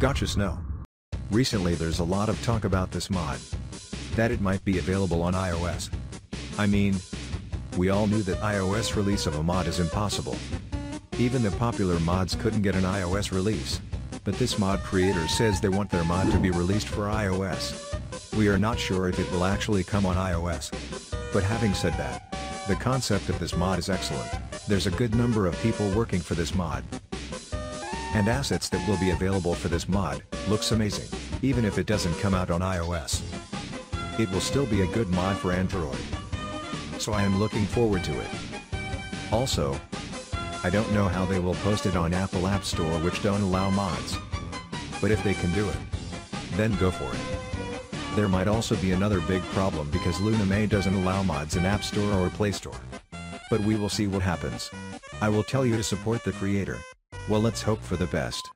Gacha Snow. Recently there's a lot of talk about this mod. That it might be available on iOS. I mean, we all knew that iOS release of a mod is impossible. Even the popular mods couldn't get an iOS release. But this mod creator says they want their mod to be released for iOS. We are not sure if it will actually come on iOS. But having said that, the concept of this mod is excellent, there's a good number of people working for this mod. And assets that will be available for this mod, looks amazing, even if it doesn't come out on iOS. It will still be a good mod for Android. So I am looking forward to it. Also, I don't know how they will post it on Apple App Store which don't allow mods. But if they can do it, then go for it. There might also be another big problem because Lunime doesn't allow mods in App Store or Play Store. But we will see what happens. I will tell you to support the creator. Well let's hope for the best.